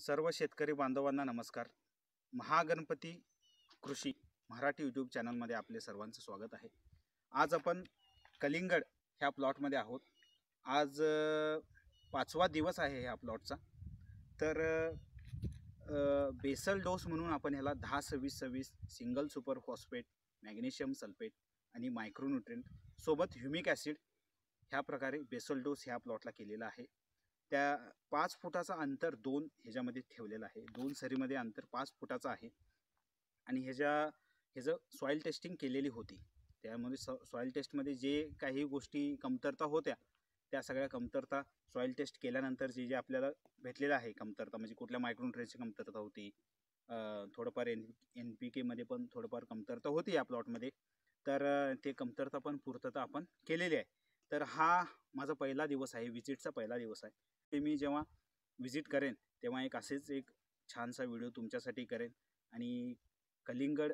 सर्व शेतकरी बांधवांना नमस्कार. महागणपती कृषी मराठी यूट्यूब चॅनलमध्ये आपले सर्वांचं स्वागत आहे. आज आपण कलिंगड ह्या प्लॉटमध्ये आहोत. आज पाचवा दिवस आहे ह्या प्लॉटचा तर बेसल डोस म्हणून आपण ह्याला दहा सव्वीस सव्वीस single super phosphate magnesium sulphate आणि मायक्रोन्युट्रिएंट सोबत ह्युमिक ॲसिड ह्या प्रकारे बेसल डोस ह्या प्लॉटला केलेला आहे. त्या पाच फुटाचा अंतर दोन ह्याच्यामध्ये ठेवलेलं आहे. दोन सरीमध्ये अंतर पाच फुटाचं आहे. आणि ह्याच्या ह्याचं सॉईल टेस्टिंग केलेली होती. त्यामध्ये स सॉईल टेस्टमध्ये जे काही गोष्टी कमतरता होत्या त्या सगळ्या कमतरता सॉईल टेस्ट केल्यानंतर जे जे आपल्याला भेटलेलं आहे कमतरता म्हणजे कुठल्या मायक्रोन्युट्रेनची कमतरता होती थोडंफार एन एन पी केमध्ये पण थोडंफार कमतरता होती या प्लॉटमध्ये तर ते कमतरता पण पूर्तता आपण केलेली आहे. तर हा माझा पहिला दिवस आहे विजिटचा पहिला दिवस आहे. ते मी जेव्हा व्हिजिट करेन तेव्हा एक असेच एक छानसा व्हिडिओ तुमच्यासाठी करेन. आणि कलिंगड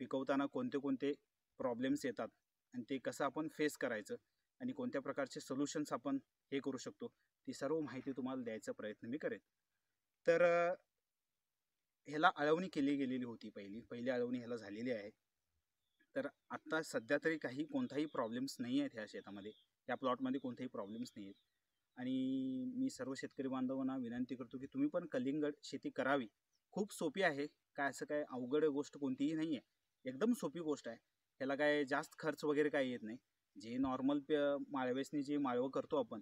पिकवताना कोणते कोणते प्रॉब्लेम्स येतात आणि ते कसं आपण फेस करायचं आणि कोणत्या प्रकारचे सोल्युशन्स आपण हे करू शकतो ती सर्व माहिती तुम्हाला द्यायचा प्रयत्न मी करेन. तर ह्याला अळवणी केली गेलेली होती पहिली पहिली अळवणी ह्याला झालेली आहे. तर आत्ता सध्या तरी काही कोणताही प्रॉब्लेम्स नाही आहेत ह्या शेतामध्ये या प्लॉटमध्ये कोणताही प्रॉब्लेम्स नाही आहेत. आणि मी सर्व शेतकरी बांधवांना विनंती करतो की तुम्ही पण कलिंगड शेती करावी. खूप सोपी आहे. काय असं काय अवघड गोष्ट कोणतीही नाही आहे एकदम सोपी गोष्ट आहे. ह्याला काय जास्त खर्च वगैरे काही येत नाही. जे नॉर्मल प माळवेसनी जे माळवं करतो आपण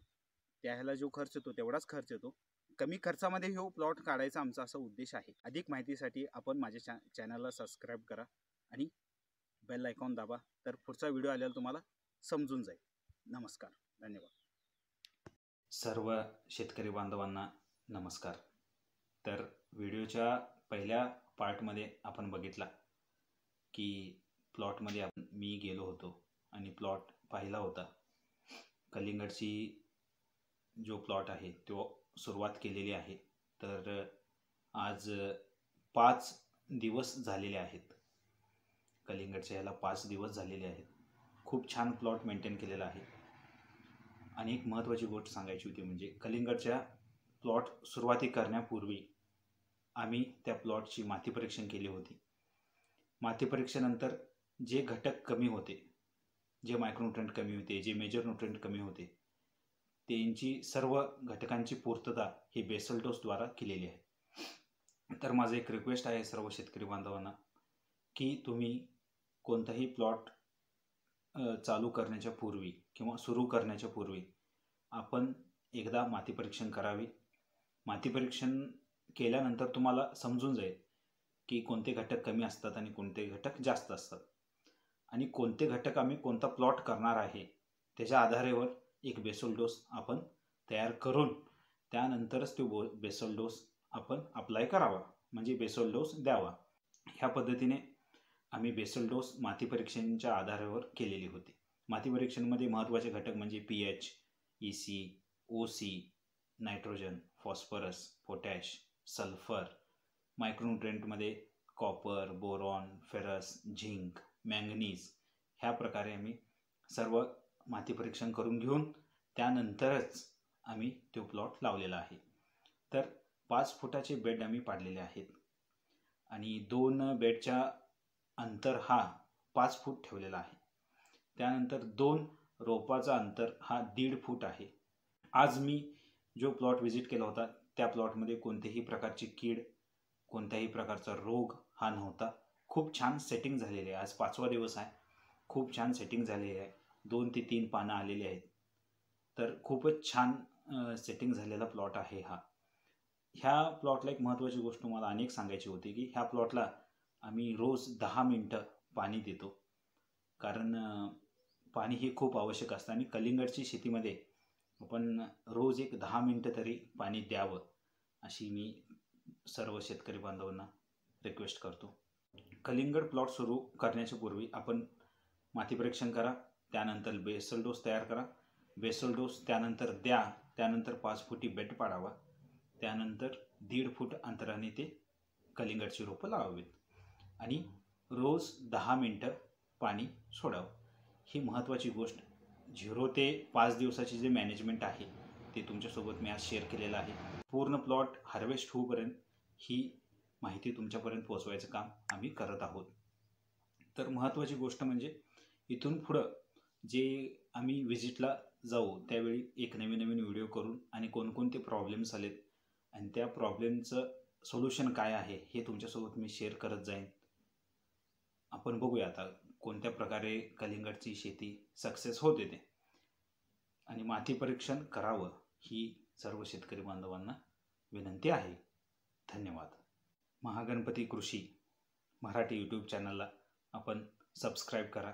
त्या ह्याला जो खर्च येतो तेवढाच खर्च येतो. कमी खर्चामध्ये हो प्लॉट काढायचा आमचा असा उद्देश आहे. अधिक माहितीसाठी आपण माझ्या चॅ चॅनलला सबस्क्राईब करा आणि बेल आयकॉन दाबा. तर पुढचा व्हिडिओ आल्याला तुम्हाला समजून जाईल. नमस्कार. धन्यवाद. सर्व शेतकरी बांधवांना नमस्कार. तर व्हिडिओच्या पहिल्या पार्टमध्ये आपण बघितला की प्लॉटमध्ये आपण मी गेलो होतो आणि प्लॉट पाहिला होता. कलिंगडची जो प्लॉट आहे तो सुरुवात केलेली आहे. तर आज पाच दिवस झालेले आहेत. कलिंगडच्या ह्याला पाच दिवस झालेले आहेत. खूप छान प्लॉट मेंटेन केलेला आहे. आणि एक महत्त्वाची गोष्ट सांगायची होती म्हणजे कलिंगडच्या प्लॉट सुरुवाती करण्यापूर्वी आम्ही त्या प्लॉटची माती परीक्षण केली होती. माती परीक्षेनंतर जे घटक कमी होते जे मायक्रोन्युट्रेंट कमी होते जे मेजर न्यूट्रंट कमी होते त्यांची सर्व घटकांची पूर्तता ही बेसल डोसद्वारा केलेली आहे. तर माझं एक रिक्वेस्ट आहे सर्व शेतकरी बांधवांना की तुम्ही कोणताही प्लॉट चालू करण्याच्या पूर्वी किंवा सुरू करण्याच्या पूर्वी आपण एकदा माती परीक्षण करावे. माती परीक्षण केल्यानंतर तुम्हाला समजून जाईल की कोणते घटक कमी असतात आणि कोणते घटक जास्त असतात. आणि कोणते घटक आम्ही कोणता प्लॉट करणार आहे त्याच्या आधारेवर एक बेसल डोस आपण तयार करून त्यानंतरच तो बो बेसल डोस आपण अप्लाय करावा. म्हणजे बेसल डोस द्यावा. ह्या पद्धतीने आम्ही बेसल डोस माती परीक्षणच्या आधारावर केलेली होती. माती परीक्षणमध्ये महत्त्वाचे घटक म्हणजे P H E C O C nitrogen phosphorus potash sulphur मायक्रोन्युट्रेंटमध्ये copper boron ferrous zinc manganese ह्या प्रकारे आम्ही सर्व माती परीक्षण करून घेऊन त्यानंतरच आम्ही तो प्लॉट लावलेला आहे. तर पाच फुटाचे बेड आम्ही पाडलेले आहेत. आणि दोन बेडच्या अंतर हा पाच फूट ठेवलेला आहे. त्यानंतर दोन रोपाचा अंतर हा दीड फूट आहे. आज मी जो प्लॉट व्हिजिट केला होता त्या प्लॉटमध्ये कोणत्याही प्रकारची कीड कोणत्याही प्रकारचा रोग हा नव्हता. खूप छान सेटिंग झालेली आहे. आज पाचवा दिवस आहे. खूप छान सेटिंग झालेली आहे. दोन ते तीन पानं आलेली आहेत. तर खूपच छान सेटिंग झालेला प्लॉट आहे हा. ह्या प्लॉटला एक महत्त्वाची गोष्ट मला अनेक सांगायची होती की ह्या प्लॉटला आम्ही रोज दहा मिनटं पाणी देतो. कारण पाणी हे खूप आवश्यक असतं आणि कलिंगडची शेतीमध्ये आपण रोज एक दहा मिनटं तरी पाणी द्यावं अशी मी सर्व शेतकरी बांधवांना रिक्वेस्ट करतो. कलिंगड प्लॉट सुरू करण्याच्या पूर्वी आपण माती परीक्षण करा त्यानंतर बेसल डोस तयार करा. बेसल डोस त्यानंतर द्या त्यानंतर पाच फुटी बेड पाडावा त्यानंतर दीड फूट अंतराने ते कलिंगडची रोपं लावावीत. आणि रोज दहा मिनटं पाणी सोडावं. ही महत्त्वाची गोष्ट. झिरो ते पाच दिवसाची जे मॅनेजमेंट आहे ते तुमच्यासोबत मी आज शेअर केलेलं आहे. पूर्ण प्लॉट हार्वेस्ट होऊपर्यंत ही माहिती तुमच्यापर्यंत पोहोचवायचं काम आम्ही करत आहोत. तर महत्त्वाची गोष्ट म्हणजे इथून पुढं जे आम्ही व्हिजिटला जाऊ त्यावेळी एक नवीन नवीन व्हिडिओ करून आणि कोणकोणते प्रॉब्लेम्स आलेत आणि त्या प्रॉब्लेमचं सोल्युशन काय आहे हे तुमच्यासोबत मी शेअर करत जाईन. आपण बघूया आता कोणत्या प्रकारे कलिंगडची शेती सक्सेस होते ते आणि माती परीक्षण करावं ही सर्व शेतकरी बांधवांना विनंती आहे. धन्यवाद. महागणपती कृषी मराठी यूट्यूब चॅनलला आपण सबस्क्राईब करा.